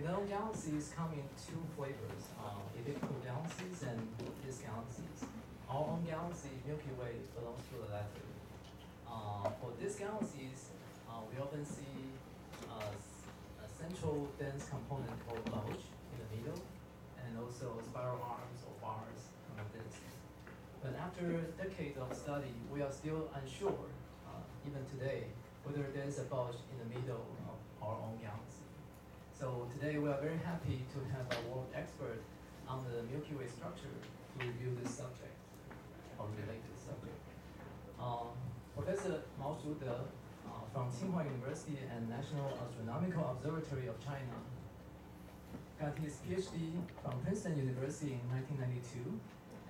Know galaxies come in two flavors, uh, elliptical galaxies and disk galaxies. Our own galaxy, Milky Way, belongs to the latter. Uh, for these galaxies, uh, we often see uh, a central dense component called bulge in the middle, and also spiral arms or bars disk. But after decades of study, we are still unsure, uh, even today, whether there is a bulge in the middle of our own galaxy. So today we are very happy to have a world expert on the Milky Way structure to review this subject or related subject. Um, Professor Mao Shude uh, from Tsinghua University and National Astronomical Observatory of China got his PhD from Princeton University in 1992.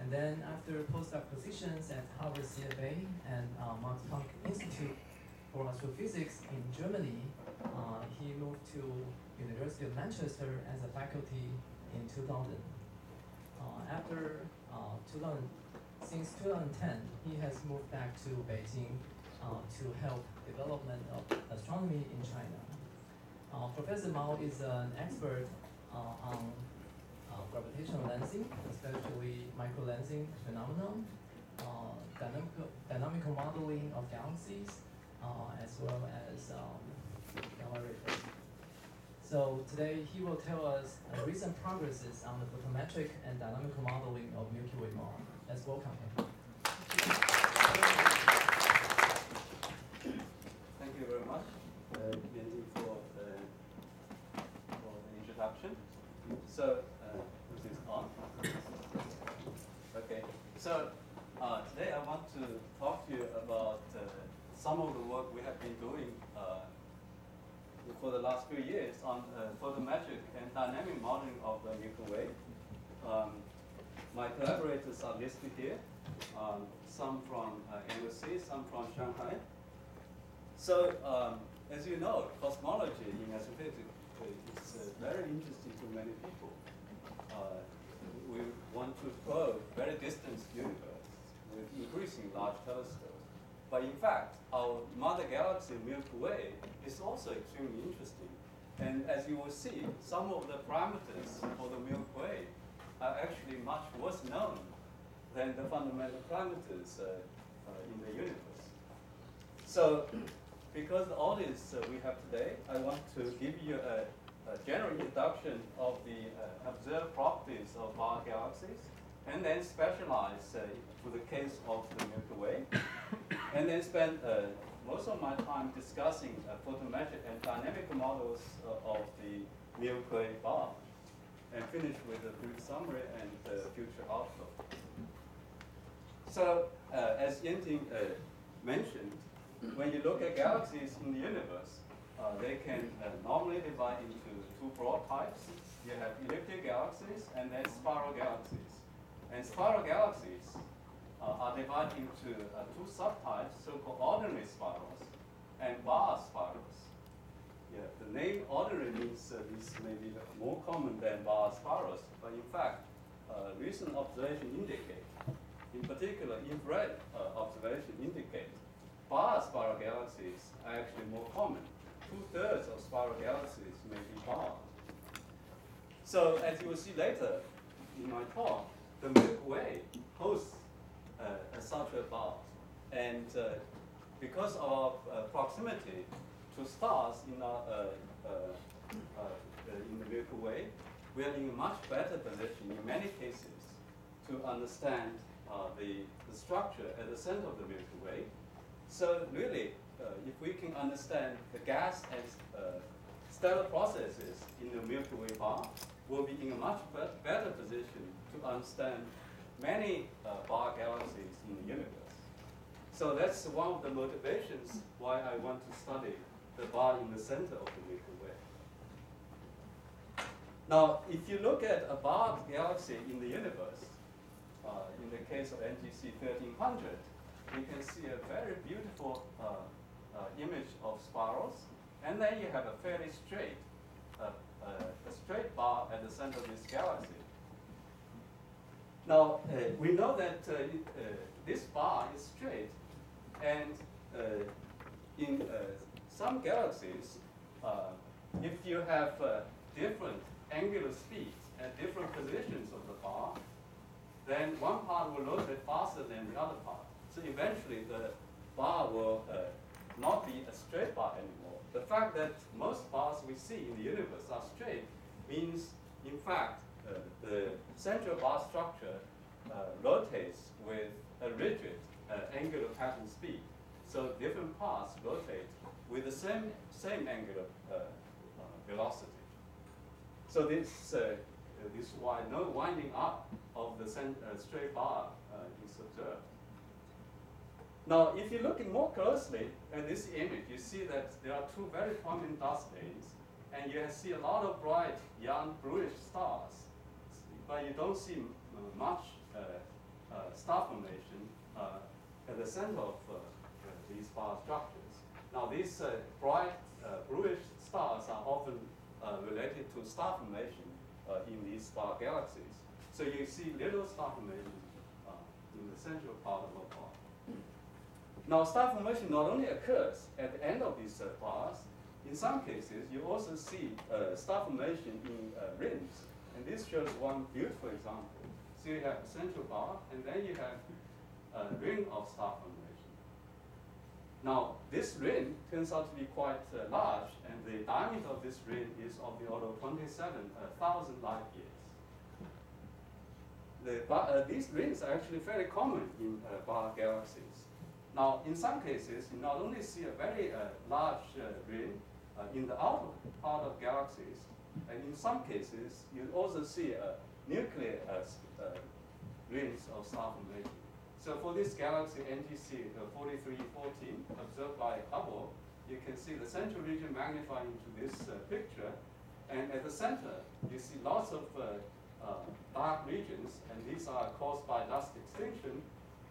And then after postdoc positions at Harvard CFA and uh, Max Planck Institute for Astrophysics in Germany, uh, he moved to University of Manchester as a faculty in 2000. Uh, after uh, 2000, since 2010, he has moved back to Beijing uh, to help development of astronomy in China. Uh, Professor Mao is an expert on gravitational lensing, especially microlensing phenomenon, dynamical, dynamical modeling of galaxies, as well as um, ray so today he will tell us uh, recent progresses on the photometric and dynamical modeling of Milky Way bar. Let's welcome him. Thank you very much, uh, for, uh, for the introduction. So, uh, this is on. Okay, so uh, today I want to talk to you about uh, some of the work we have been doing uh, for the last few years on uh, photometric and dynamic modeling of the Milky Way. Um, my collaborators are listed here, um, some from uh, some from Shanghai. So, um, as you know, cosmology in astrophysics is uh, very interesting to many people. Uh, we want to probe very distant universe with increasing large telescopes. But in fact, our mother galaxy, Milky Way, is also extremely interesting. And as you will see, some of the parameters for the Milky Way are actually much worse known than the fundamental parameters uh, uh, in the universe. So, because the audience uh, we have today, I want to give you a, a general introduction of the uh, observed properties of our galaxies, and then specialize uh, to the case of the Milky Way, and then spend uh, most of my time discussing uh, photometric and dynamic models uh, of the Milky Way bar, and finish with a brief summary and uh, future outlook. So, uh, as Yenting uh, mentioned, when you look at galaxies in the universe, they can normally divide into two broad types. You have elliptic galaxies and then spiral galaxies. And spiral galaxies uh, are divided into uh, two subtypes, so-called ordinary spirals and bar spirals. Yeah, the name ordinary means uh, these may be more common than bar spirals, but in fact, uh, recent observation indicate, in particular infrared uh, observation indicate, bar spiral galaxies are actually more common. Two-thirds of spiral galaxies may be bar. So as you will see later in my talk, the Milky Way hosts uh, a bar. And uh, because of uh, proximity to stars in, our, uh, uh, uh, in the Milky Way, we are in a much better position in many cases to understand the, the structure at the center of the Milky Way. So really, if we can understand the gas and stellar processes in the Milky Way bar, we'll be in a much be better position to understand many uh, bar galaxies in the universe. So that's one of the motivations why I want to study the bar in the center of the Milky Way. Now, if you look at a bar galaxy in the universe, uh, in the case of NGC 1300, you can see a very beautiful uh, uh, image of spirals, and then you have a fairly straight, uh, uh, a straight bar at the center of this galaxy. Now, uh, we know that uh, uh, this bar is straight, and in some galaxies, if you have different angular speeds at different positions of the bar, then one part will rotate faster than the other part. So eventually the bar will uh, not be a straight bar anymore. The fact that most bars we see in the universe are straight means, in fact, uh, the central bar structure uh, rotates with a rigid uh, angular pattern speed. So different parts rotate with the same, same angular uh, uh, velocity. So this, uh, this is why no winding up of the straight bar is observed. Now, if you look more closely at this image, you see that there are two very prominent dust lanes, and you see a lot of bright young bluish stars, but you don't see much uh, uh, star formation uh, at the center of these bar structures. Now, these bright bluish stars are often related to star formation in these star galaxies. So you see little star formation in the central part of the bar. Now, star formation not only occurs at the end of these uh, bars, in some cases, you also see uh, star formation in uh, rings. And this shows one beautiful example. So you have a central bar, and then you have a ring of star formation. Now, this ring turns out to be quite uh, large, and the diameter of this ring is of the order of 27,000 uh, light years. The, uh, these rings are actually very common in bar galaxies. Now, in some cases, you not only see a very uh, large uh, ring uh, in the outer part of galaxies, and in some cases, you also see a nuclear uh, uh, rings of star formation. So for this galaxy NGC 4314 observed by Hubble, you can see the central region magnified into this uh, picture, and at the center, you see lots of dark regions, and these are caused by dust extinction,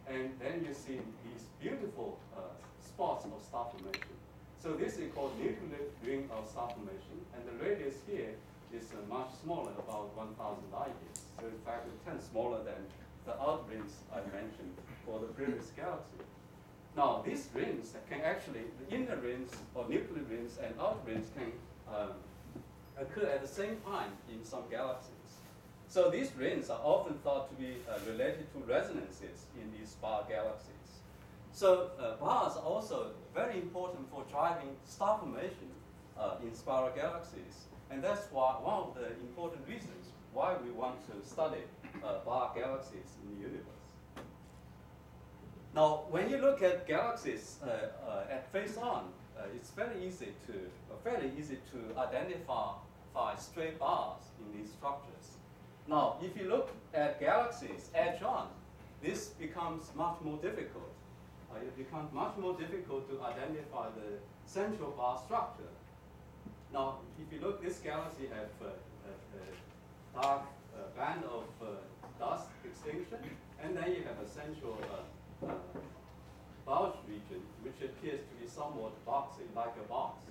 and then you see these beautiful uh, spots of star formation. So this is called nuclear ring of star formation, and the radius here is uh, much smaller, about 1,000 light years. So in fact, 10 smaller than the out rings I mentioned for the previous galaxy. Now, these rings can actually, the inner rings or nuclear rings and outer rings can um, occur at the same time in some galaxies. So these rings are often thought to be uh, related to resonances in these bar galaxies. So uh, bars are also very important for driving star formation uh, in spiral galaxies. And that's why one of the important reasons why we want to study uh, bar galaxies in the universe. Now, when you look at galaxies uh, uh, at face on, it's very easy to, fairly easy to identify straight bars in these structures. Now, if you look at galaxies edge on, this becomes much more difficult. Uh, it becomes much more difficult to identify the central bar structure. Now, if you look, this galaxy has uh, a, a, dark uh, band of uh, dust extinction, and then you have a central uh, uh, bulge region, which appears to be somewhat boxy, like a box.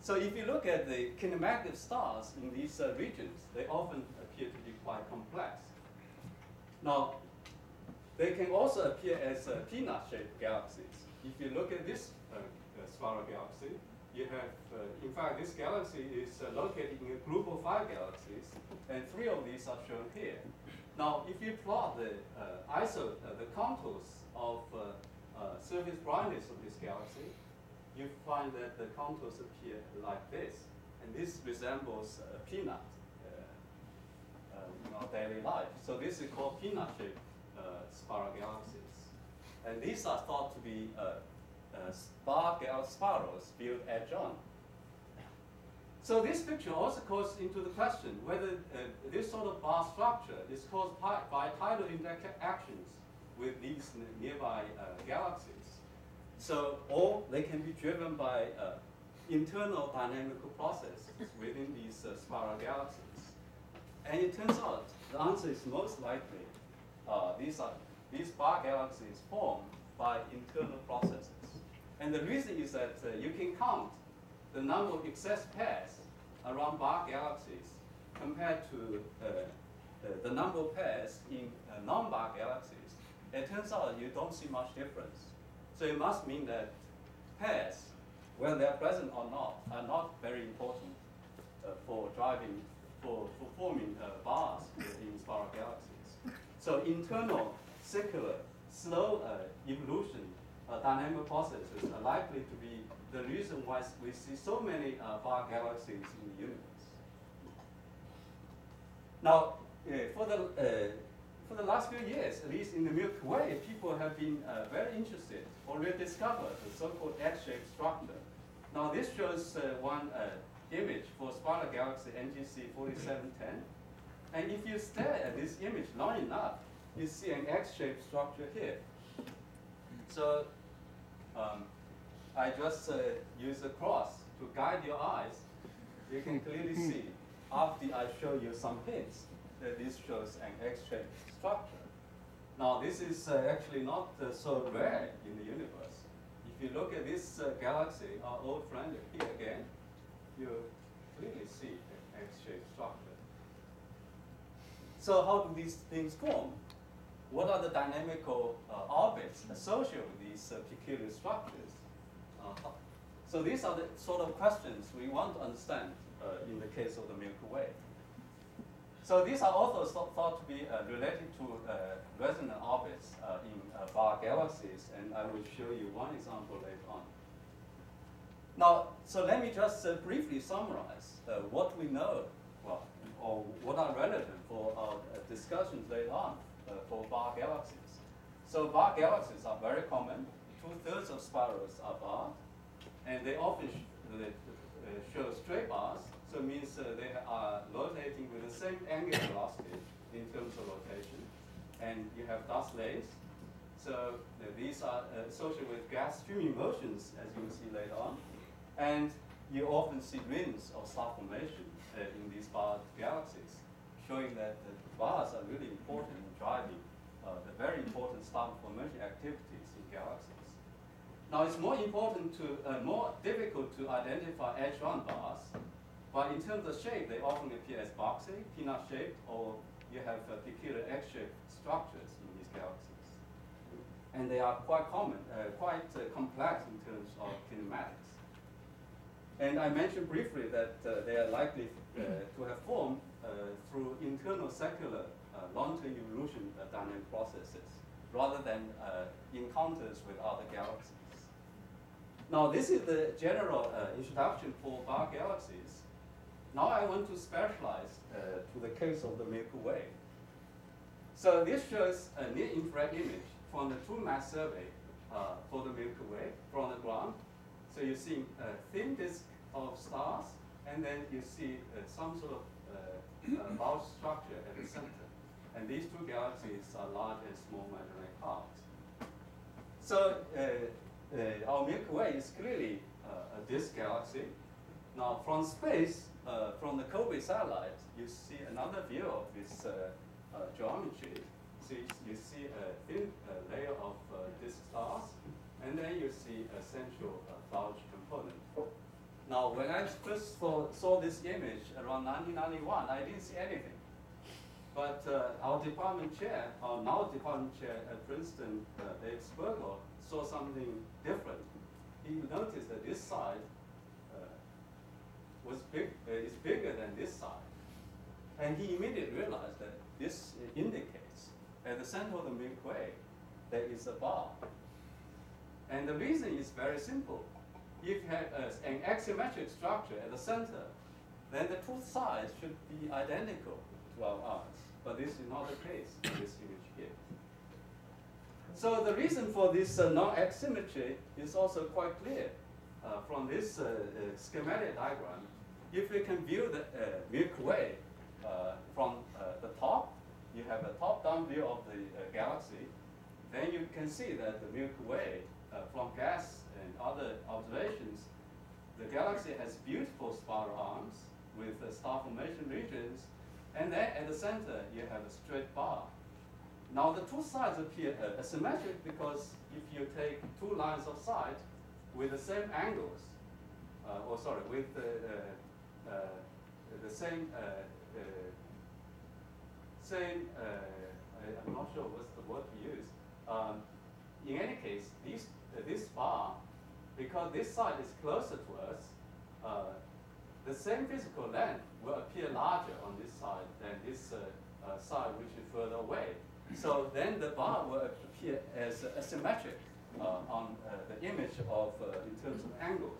So if you look at the kinematic stars in these regions, they often appear to be quite complex. Now, they can also appear as uh, peanut-shaped galaxies. If you look at this uh, uh, spiral galaxy, you have, uh, in fact, this galaxy is uh, located in a group of five galaxies, and three of these are shown here. Now, if you plot the iso, the contours of surface brightness of this galaxy, you find that the contours appear like this, and this resembles a peanut in our daily life. So this is called peanut-shaped spiral galaxies. And these are thought to be uh, uh, spirals built edge-on. So this picture also calls into the question whether uh, this sort of bar structure is caused by, by tidal interactions with these nearby uh, galaxies. So, or they can be driven by uh, internal dynamical processes within these uh, spiral galaxies. And it turns out the answer is most likely uh, these are these bar galaxies formed by internal processes. And the reason is that uh, you can count the number of excess pairs around bar galaxies compared to uh, the number of pairs in uh, non-bar galaxies. It turns out you don't see much difference. So it must mean that pairs, whether they're present or not, are not very important for driving, for, for forming bars in spiral galaxies. So internal, circular, slow uh, evolution uh, dynamic processes are likely to be the reason why we see so many uh, bar galaxies in the universe. Now, uh, for the uh, for the last few years, at least in the Milky Way, people have been uh, very interested or rediscovered the so-called X-shaped structure. Now, this shows one image for spiral galaxy NGC 4710. And if you stare at this image long enough, you see an X-shaped structure here. So um, I just uh, use a cross to guide your eyes. You can clearly see after I show you some hints that this shows an X-shaped structure. Now this is uh, actually not uh, so rare in the universe. If you look at this uh, galaxy, our old friend here again, you clearly see an X-shaped structure. So how do these things form? What are the dynamical uh, orbits associated with these uh, peculiar structures? Uh, so these are the sort of questions we want to understand uh, in the case of the Milky Way. So these are also thought to be uh, related to uh, resonant orbits in bar galaxies, and I will show you one example later on. Now, so let me just briefly summarize what we know, or what are relevant for uh, discussions later on uh, for bar galaxies. So bar galaxies are very common. Two-thirds of spirals are bar, and they often sh show straight bars, so it means uh, they are rotating with the same angular velocity in terms of rotation. And you have dust lanes, so these are associated with gas streaming motions, as you will see later on. And you often see rings of star formation in these bar galaxies, showing that the bars are really important in driving uh, the very important star formation activities in galaxies. Now it's more important to, uh, more difficult to identify edge-on bars, but in terms of shape, they often appear as boxy, peanut-shaped, or you have uh, peculiar X-shaped structures in these galaxies. And they are quite common, uh, quite uh, complex in terms of kinematics. And I mentioned briefly that uh, they are likely uh, to have formed uh, through internal secular uh, long-term evolution uh, dynamic processes, rather than uh, encounters with other galaxies. Now, this is the general introduction for bar galaxies. Now I want to specialize to the case of the Milky Way. So this shows a near-infrared image from the 2MASS survey for the Milky Way from the ground so you see a thin disk of stars, and then you see uh, some sort of uh, uh, bulge structure at the center. And these two galaxies are large and small Magellanic clouds. So uh, our Milky Way is clearly a disk galaxy. Now from space, from the COBE satellite, you see another view of this geometry. So you see a thin layer of disk stars, and then you see a central bulge component. Now, when I first saw this image around 1991, I didn't see anything. But uh, our department chair, our now department chair at Princeton, uh, Dave Spergel, saw something different. He noticed that this side uh, was big, uh, is bigger than this side. And he immediately realized that this indicates at the center of the Milky Way, there is a bar. And the reason is very simple if you have uh, an axisymmetric structure at the center, then the two sides should be identical to our eyes. But this is not the case in this image here. So the reason for this uh, non-axisymmetry is also quite clear uh, from this uh, uh, schematic diagram. If we can view the uh, Milky Way from the top, you have a top-down view of the galaxy, then you can see that the Milky Way from gas and other observations, the galaxy has beautiful spiral arms with uh, star formation regions, and then at the center you have a straight bar. Now the two sides appear uh, asymmetric because if you take two lines of sight with the same angles, uh, or sorry, with the, uh, the same uh, uh, same, I, am not sure what's the word to use. Um, in any case, these, this bar because this side is closer to us, uh, the same physical length will appear larger on this side than this uh, uh, side which is further away. So then the bar will appear as asymmetric uh, on uh, the image of uh, in terms of angles.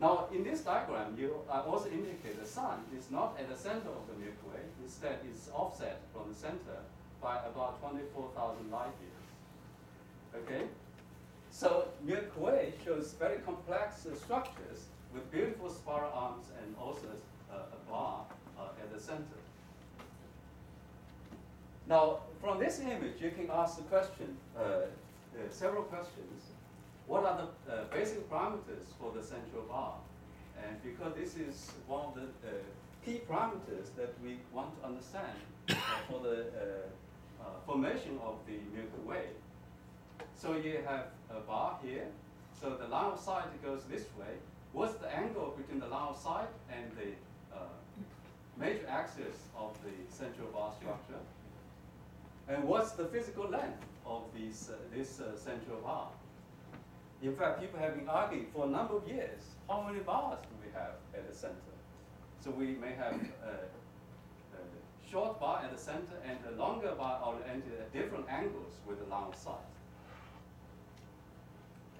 Now, in this diagram, you I also indicate the sun is not at the center of the Milky Way. Instead, it's offset from the center by about 24,000 light years. Okay? So Milky Way shows very complex structures with beautiful spiral arms and also uh, a bar uh, at the center. Now, from this image, you can ask the question, uh, several questions. What are the basic parameters for the central bar? And because this is one of the uh, key parameters that we want to understand uh, for the uh, formation of the Milky Way. So you have a bar here. So the line of sight goes this way. What's the angle between the line of sight and the major axis of the central bar structure? And what's the physical length of these, uh, this uh, central bar? In fact, people have been arguing for a number of years, how many bars do we have at the center? So we may have a, a short bar at the center and a longer bar oriented at different angles with the line of sight.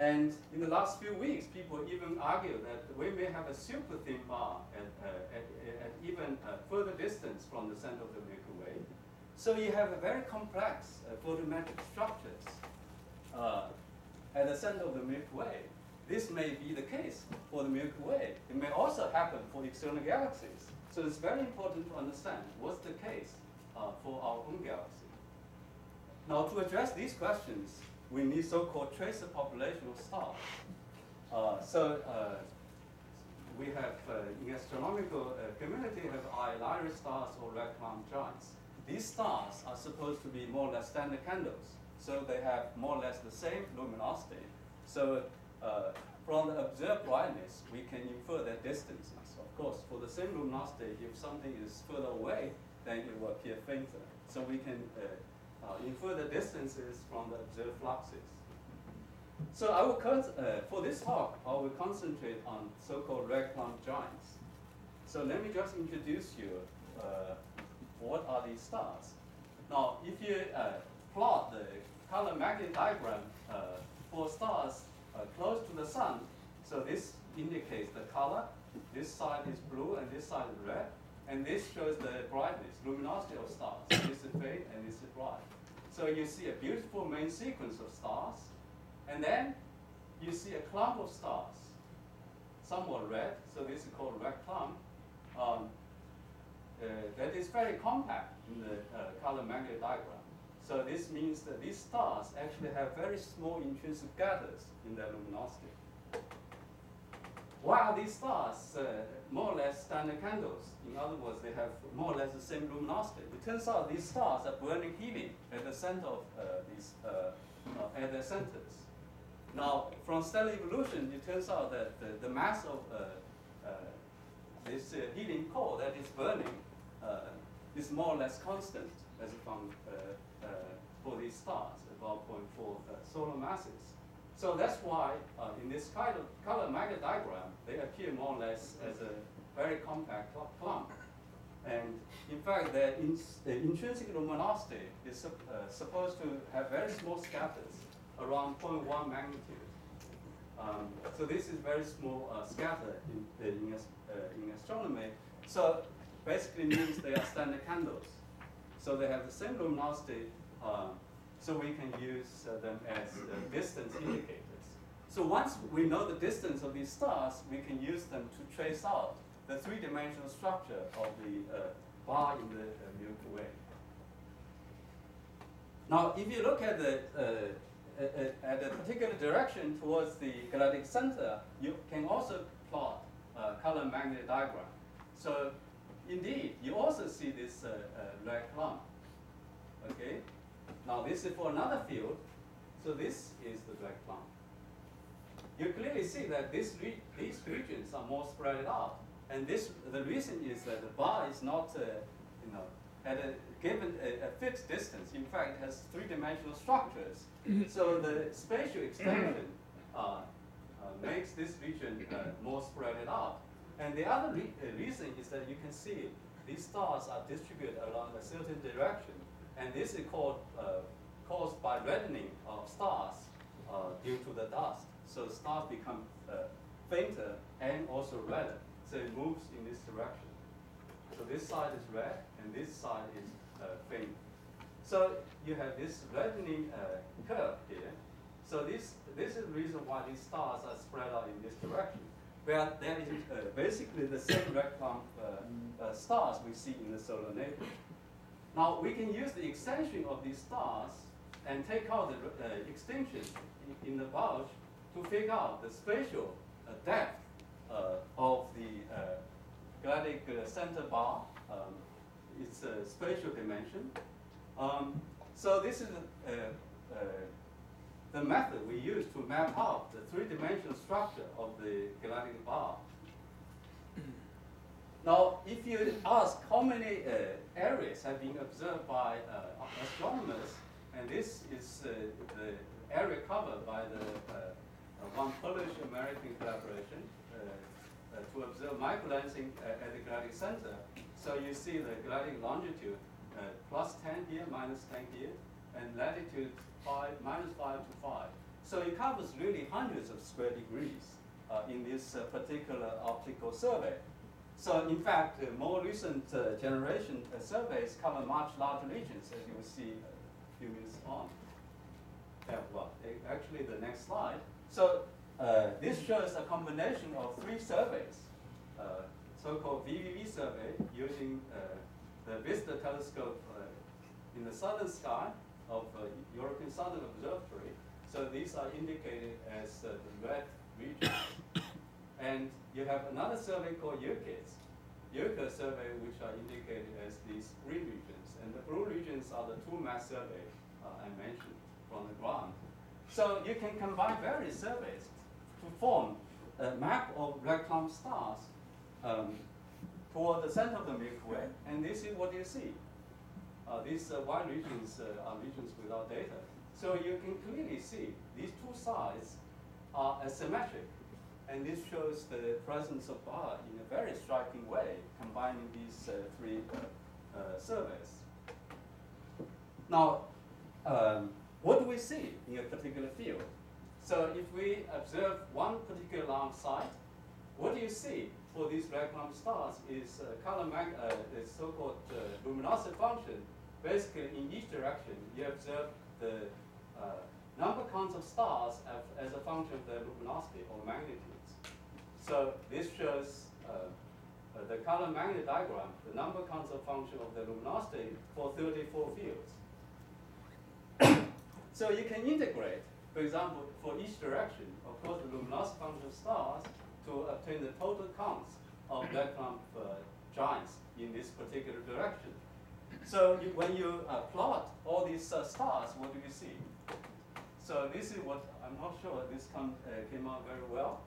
And in the last few weeks, people even argue that we may have a super thin bar at, uh, at, at even uh, further distance from the center of the Milky Way. So you have a very complex uh, photometric structures uh, at the center of the Milky Way. This may be the case for the Milky Way. It may also happen for external galaxies. So it's very important to understand what's the case uh, for our own galaxy. Now to address these questions, we need so-called tracer population of stars. Uh, so uh, we have, uh, in astronomical community, have RR Lyrae stars or red clump giants. These stars are supposed to be more or less standard candles. So they have more or less the same luminosity. So uh, from the observed brightness, we can infer their distances. Of course, for the same luminosity, if something is further away, then it will appear fainter. So we can uh, uh, infer the distances from the observed fluxes. So I will, uh, for this talk, I will concentrate on so-called red clump giants. So let me just introduce you uh, what are these stars? Now, if you uh, plot the color magnitude diagram uh, for stars uh, close to the sun, so this indicates the color. This side is blue and this side is red. And this shows the brightness, luminosity of stars. this is faint and this is bright. So you see a beautiful main sequence of stars. And then you see a clump of stars, somewhat red, so this is called red clump. Um, uh, that is very compact in the uh, color magnitude diagram. So this means that these stars actually have very small intrinsic gathers in their luminosity. While these stars uh, more or less standard candles, in other words, they have more or less the same luminosity. It turns out these stars are burning helium at the center of uh, these, uh, uh, at their centers. Now, from stellar evolution, it turns out that the, the mass of this helium core that is burning uh, is more or less constant as uh, uh, for these stars, about 0.4 solar masses. So that's why in this kind of color magnet diagram, they appear more or less as a very compact clump. And in fact, the, in, the intrinsic luminosity is uh, supposed to have very small scatters, around 0.1 magnitude. Um, so this is very small uh, scatter in, in, uh, in astronomy. So basically means they are standard candles. So they have the same luminosity, uh, so we can use uh, them as uh, distance indicators. So once we know the distance of these stars, we can use them to trace out the three-dimensional structure of the uh, bar in the Milky Way. Now, if you look at the at a particular direction towards the galactic center, you can also plot a color magnitude diagram. So Indeed, you also see this uh, uh, red clump. Okay? Now this is for another field, so this is the red clump. You clearly see that this re these regions are more spread out. And this, the reason is that the bar is not, uh, you know, at a given a, a, fixed distance. In fact, it has three-dimensional structures. so the spatial extension uh, uh, makes this region uh, more spread out. And the other re uh, reason is that you can see these stars are distributed along a certain direction. And this is called, uh, caused by reddening of stars uh, due to the dust. So stars become uh, fainter and also redder. So it moves in this direction. So this side is red and this side is uh, faint. So you have this reddening uh, curve here. So this, this is the reason why these stars are spread out in this direction. Where there is uh, basically the same red uh, uh, stars we see in the solar neighborhood. Now we can use the extension of these stars and take out the uh, extinction in, the bulge to figure out the spatial uh, depth uh, of the uh, galactic uh, center bar. Um, its a spatial dimension. Um, so this is uh, uh, the method we use to map out the three-dimensional structure of the galactic bar. Now, if you ask how many uh, areas have been observed by uh, astronomers, and this is uh, the area covered by the uh, one Polish-American collaboration uh, uh, to observe microlensing at the galactic center. So you see the galactic longitude plus 10 here, minus 10 here, and latitude 5, minus 5 to 5. So it covers really hundreds of square degrees in this particular optical survey. So in fact, uh, more recent uh, generation uh, surveys cover much larger regions, as you will see a few minutes on. well, actually the next slide. So this shows a combination of three surveys, so-called VVV survey using the VISTA telescope in the southern sky of European Southern Observatory. So these are indicated as the red regions. And you have another survey called UKIDSS, UCA survey, which are indicated as these green regions. And the blue regions are the 2MASS surveys uh, I mentioned from the ground. So you can combine various surveys to form a map of red clump stars um, toward the center of the Milky Way, and this is what you see. Uh, these uh, white regions uh, are regions without data. So you can clearly see these two sides are asymmetric and this shows the presence of bar in a very striking way, combining these uh, three uh, surveys. Now, um, what do we see in a particular field? So if we observe one particular long site, what do you see for these red clump stars is uh, color mag uh, is so-called uh, luminosity function. Basically, in each direction, you observe the uh, number counts of stars as, as a function of their luminosity or magnitude. So this shows uh, uh, the color magnet diagram, the number constant function of the luminosity for 34 fields. so you can integrate, for example, for each direction, of course, the luminosity function of stars to obtain the total counts of red clump uh, giants in this particular direction. So you, when you uh, plot all these uh, stars, what do you see? So this is what, I'm not sure this come, uh, came out very well.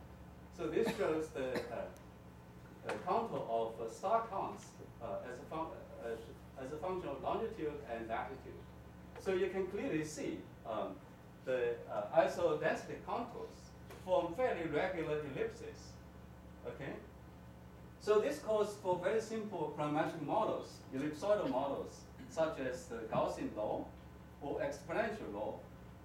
So this shows the uh, contour of star counts uh, as, a uh, as a function of longitude and latitude. So you can clearly see um, the isodensity contours form fairly regular ellipses. Okay? So this calls for very simple parametric models, ellipsoidal models, such as the Gaussian law or exponential law.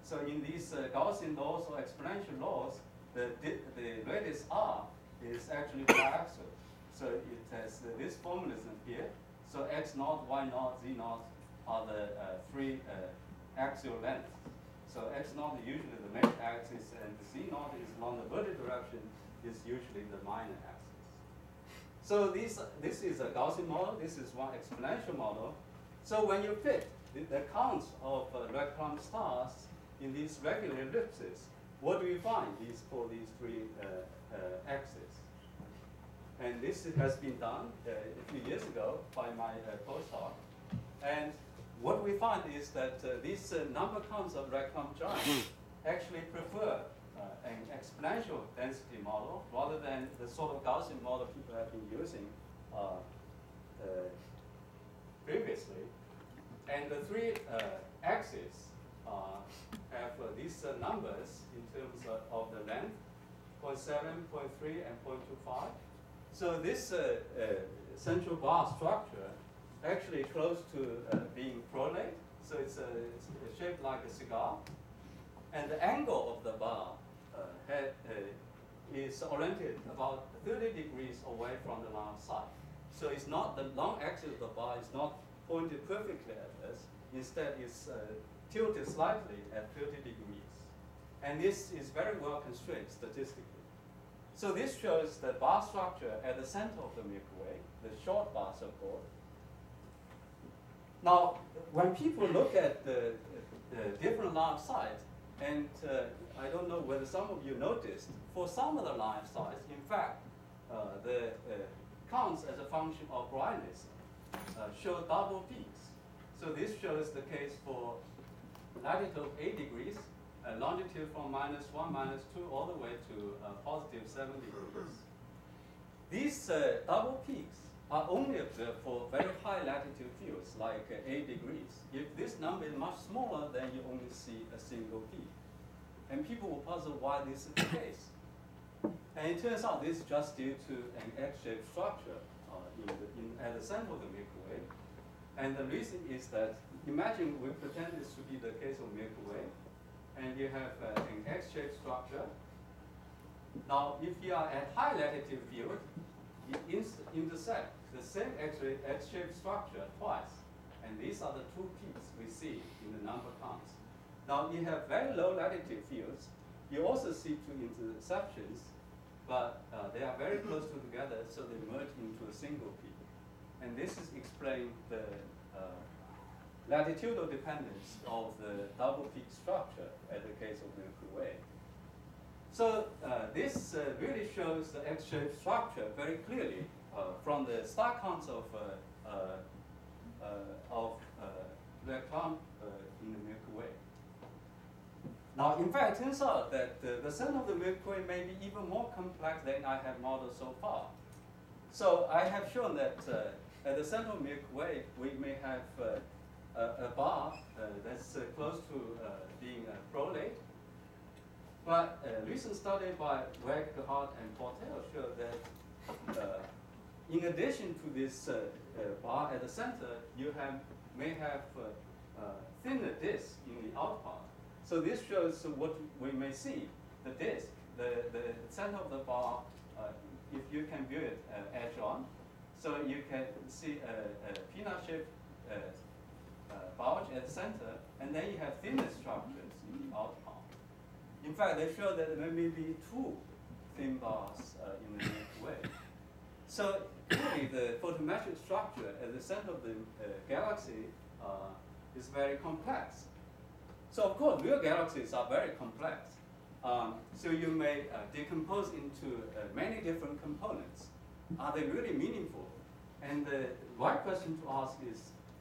So in these uh, Gaussian laws or exponential laws, the, the radius r is actually triaxial. So it has this formalism here. So x naught, y naught, z naught are the uh, three uh, axial lengths. So x naught is usually the main axis, and the z naught is along the vertical direction is usually the minor axis. So this, this is a Gaussian model. This is one exponential model. So when you fit the, the counts of uh, red clump stars in these regular ellipses, what do we find these, for these three uh, uh, axes? And this has been done uh, a few years ago by my postdoc. And what we find is that these number counts of red clump giants actually prefer uh, an exponential density model rather than the sort of Gaussian model people have been using uh, uh, previously. And the three axes have these numbers in terms of the length, 0.7, 0.3, and 0.25. So this uh, uh, central bar structure actually close to uh, being prolate. So it's, uh, it's shaped like a cigar. And the angle of the bar uh, had, uh, is oriented about 30 degrees away from the of sight. So it's not, the long axis of the bar is not pointed perfectly at us. Instead, it's uh, tilted slightly at 30 degrees. And this is very well constrained statistically. So this shows the bar structure at the center of the Milky Way, the short bar support. Now, when people look at the, the different line sight, and uh, I don't know whether some of you noticed, for some of the line sight, in fact, uh, the uh, counts as a function of brightness uh, show double peaks. So this shows the case for latitude of 8 degrees, uh, longitude from minus 1, minus 2, all the way to uh, positive 7 degrees. These uh, double peaks are only observed for very high latitude fields, like uh, 8 degrees. If this number is much smaller, then you only see a single peak. And people will puzzle why this is the case. And it turns out this is just due to an X-shaped structure uh, in the, in, at the center of the Milky Way. And the reason is that, imagine we pretend this to be the case of Milky Way, and you have uh, an X-shaped structure. Now, if you are at high latitude field, it intersect the same X-shaped structure twice. And these are the two peaks we see in the number counts. Now, you have very low latitude fields. You also see two interceptions, but uh, they are very close to together, so they merge into a single peak. And this is explain the uh, latitudinal dependence of the double peak structure at the case of Milky Way. So uh, this uh, really shows the X-shaped structure very clearly uh, from the star counts of, uh, uh, uh, of electron in the Milky Way. Now, in fact, it turns out that the center of the Milky Way may be even more complex than I have modeled so far. So I have shown that at the center of Milky Way, we may have a, bar that's close to being a prolate, but a recent study by Wegg, Gerhard, and Portail showed that uh, in addition to this uh, uh, bar at the center, you have, may have uh, uh, thinner disk in the out part. So this shows what we may see, the disk, the, the center of the bar, uh, if you can view it edge on. So you can see a, a peanut-shaped bulge at the center, and then you have thinner structures in the out part. In fact, they show that there may be two thin bars uh, in the Milky Way. So really, the photometric structure at the center of the uh, galaxy uh, is very complex. So of course, real galaxies are very complex. Um, so you may uh, decompose into uh, many different components. Are they really meaningful? And the right question to ask is,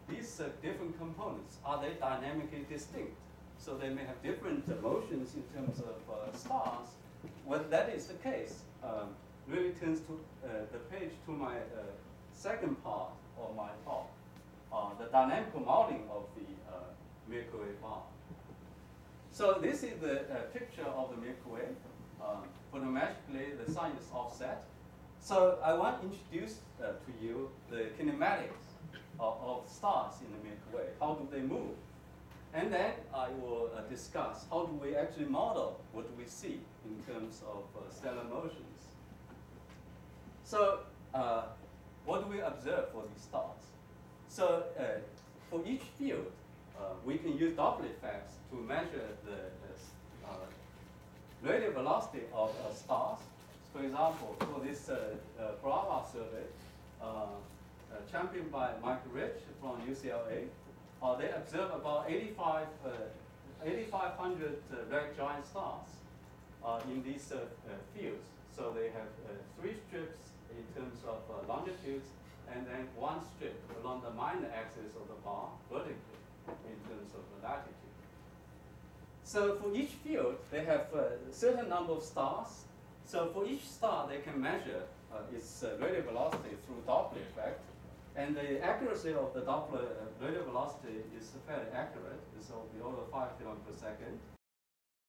these uh, different components, are they dynamically distinct? So they may have different motions in terms of uh, stars. Well, that is the case, um, really turns to uh, the page to my uh, second part of my talk, uh, the dynamical modeling of the uh, Milky Way bar. So this is the picture of the Milky Way. Um, photometrically, the sign is offset. So I want to introduce to you the kinematics of, stars in the Milky Way. How do they move? And then I will uh, discuss how do we actually model what we see in terms of uh, stellar motions. So uh, what do we observe for these stars? So uh, for each field, uh, we can use Doppler effects to measure the uh, radial velocity of stars. For example, for this BRAVA survey, championed by Mike Rich from UCLA, uh, they observe about 85, uh, 8,500 uh, red giant stars uh, in these uh, fields. So they have three strips in terms of longitudes and then one strip along the minor axis of the bar vertically in terms of the latitude. So for each field, they have a certain number of stars. So for each star, they can measure uh, its uh, radial velocity through Doppler effect. And the accuracy of the Doppler uh, radial velocity is fairly accurate. It's of the order of 5 kilometers per second.